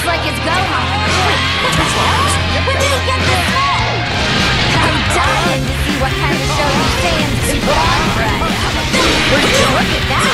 Looks like it's Gohan. When did he get this far? I'm dying to see what kind of show these fans do. Look at that!